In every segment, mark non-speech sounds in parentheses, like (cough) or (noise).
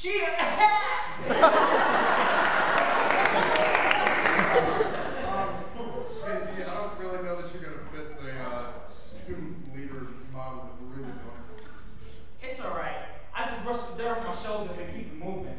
Cheetah! (laughs) I don't really know that you're going to the uh, student leader model we're really going. It's all right. I just brush the dirt off my shoulders and keep it moving.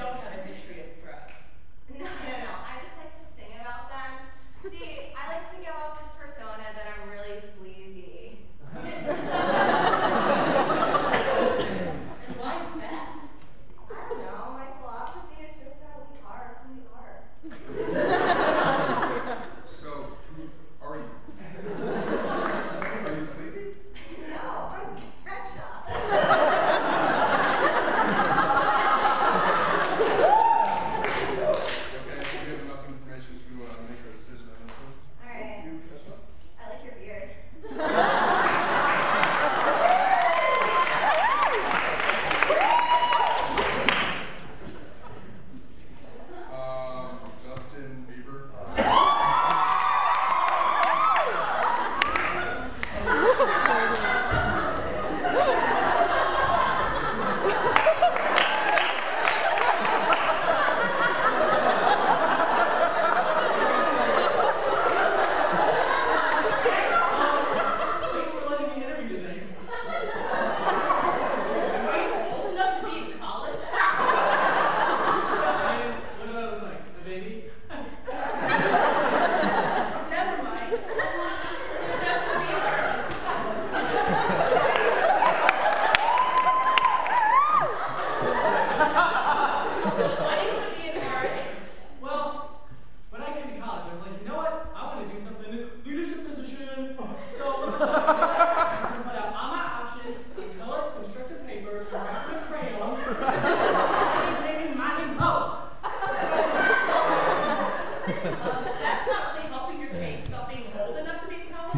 don't have a history of drugs. No. (laughs)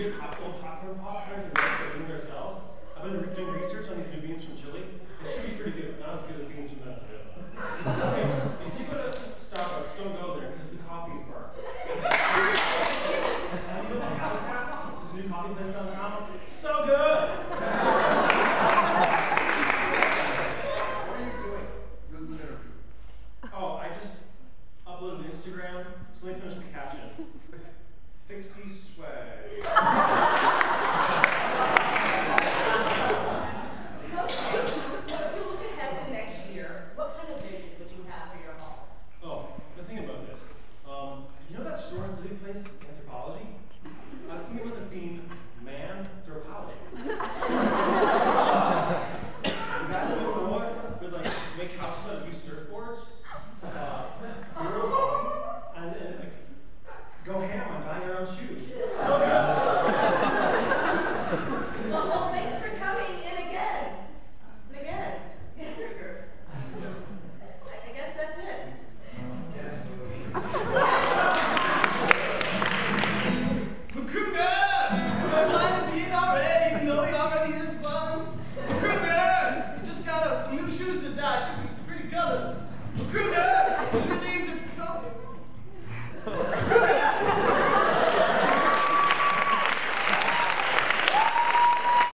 Nubia capsule popcorn poppers and roasted beans ourselves. I've been doing research on these new beans from Chile. It should be pretty good, not as good as beans from Venezuela. (laughs) okay, if you go to Starbucks, don't go there because the coffee is burnt. (laughs) and you know what tap, This new coffee place downtown. So good!